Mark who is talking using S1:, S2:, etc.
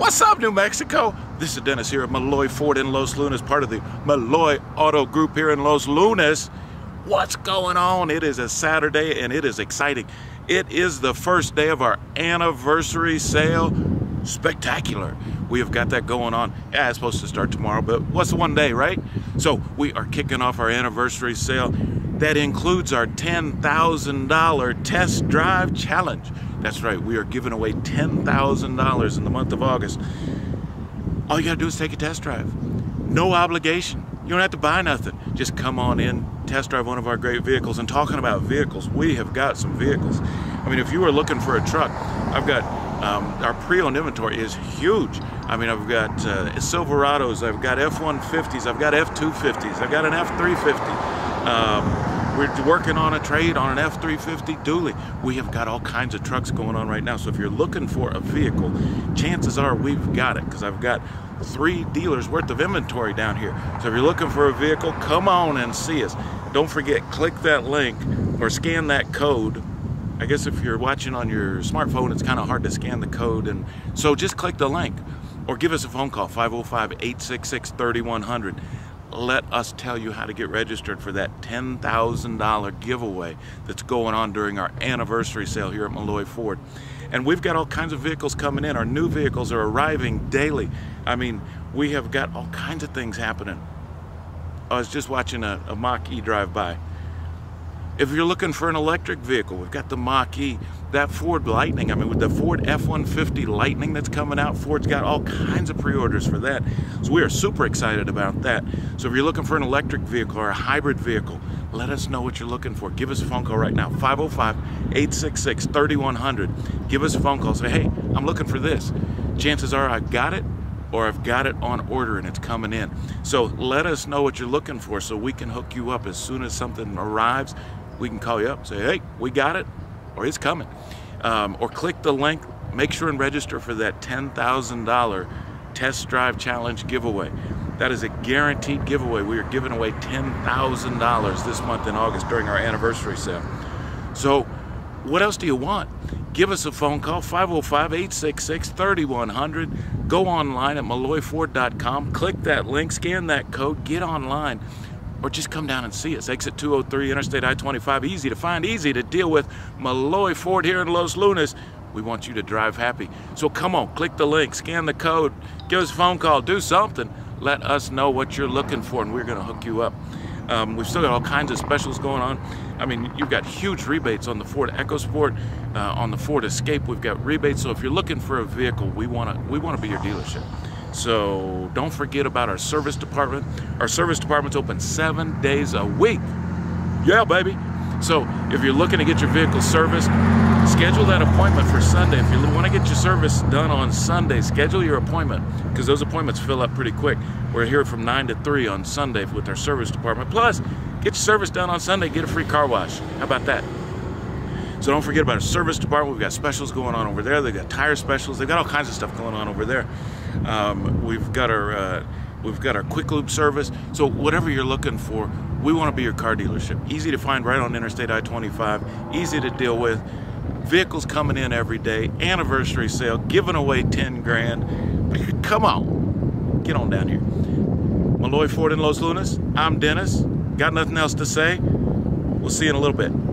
S1: What's up, New Mexico? This is Dennis here at Melloy Ford in Los Lunas, part of the Melloy Auto Group here in Los Lunas. What's going on? It is a Saturday and it is exciting. It is the first day of our anniversary sale. Spectacular. We have got that going on. Yeah, it's supposed to start tomorrow, but what's one day, right? So we are kicking off our anniversary sale. That includes our $10,000 test drive challenge. That's right, we are giving away $10,000 in the month of August. All you gotta do is take a test drive. No obligation. You don't have to buy nothing. Just come on in, test drive one of our great vehicles. And talking about vehicles, we have got some vehicles. I mean, if you were looking for a truck, I've got um, our pre-owned inventory is huge. I mean, I've got uh, Silverados, I've got F-150s, I've got F-250s, I've got an F-350. Um, we're working on a trade on an F-350 dually. We have got all kinds of trucks going on right now. So if you're looking for a vehicle, chances are we've got it because I've got three dealers worth of inventory down here. So if you're looking for a vehicle, come on and see us. Don't forget, click that link or scan that code. I guess if you're watching on your smartphone, it's kind of hard to scan the code. And so just click the link or give us a phone call, 505-866-3100 let us tell you how to get registered for that $10,000 giveaway that's going on during our anniversary sale here at Melloy Ford. And we've got all kinds of vehicles coming in. Our new vehicles are arriving daily. I mean, we have got all kinds of things happening. I was just watching a, a Mach-E drive by. If you're looking for an electric vehicle, we've got the Mach-E, that Ford Lightning. I mean, with the Ford F-150 Lightning that's coming out, Ford's got all kinds of pre-orders for that. So we are super excited about that. So if you're looking for an electric vehicle or a hybrid vehicle, let us know what you're looking for. Give us a phone call right now, 505-866-3100. Give us a phone call. Say, hey, I'm looking for this. Chances are I've got it or I've got it on order and it's coming in. So let us know what you're looking for so we can hook you up as soon as something arrives we can call you up and say, hey, we got it, or it's coming. Um, or click the link, make sure and register for that $10,000 test drive challenge giveaway. That is a guaranteed giveaway. We are giving away $10,000 this month in August during our anniversary sale. So, what else do you want? Give us a phone call, 505 866 3100. Go online at melloyford.com, click that link, scan that code, get online or just come down and see us. Exit 203, Interstate I-25, easy to find, easy to deal with. Melloy Ford here in Los Lunas. We want you to drive happy. So come on, click the link, scan the code, give us a phone call, do something. Let us know what you're looking for and we're gonna hook you up. Um, we've still got all kinds of specials going on. I mean, you've got huge rebates on the Ford EcoSport, uh, on the Ford Escape. We've got rebates. So if you're looking for a vehicle, we want to we want to be your dealership. So don't forget about our service department. Our service department's open seven days a week. Yeah, baby. So if you're looking to get your vehicle serviced, schedule that appointment for Sunday. If you want to get your service done on Sunday, schedule your appointment because those appointments fill up pretty quick. We're here from 9 to 3 on Sunday with our service department. Plus, get your service done on Sunday, get a free car wash. How about that? So don't forget about our service department. We've got specials going on over there. They've got tire specials. They've got all kinds of stuff going on over there. Um, we've got our uh, we've got our quick loop service. So whatever you're looking for, we want to be your car dealership. Easy to find right on Interstate I-25. Easy to deal with. Vehicles coming in every day. Anniversary sale. Giving away 10 grand. Come on, get on down here. Melloy Ford in Los Lunas. I'm Dennis. Got nothing else to say. We'll see you in a little bit.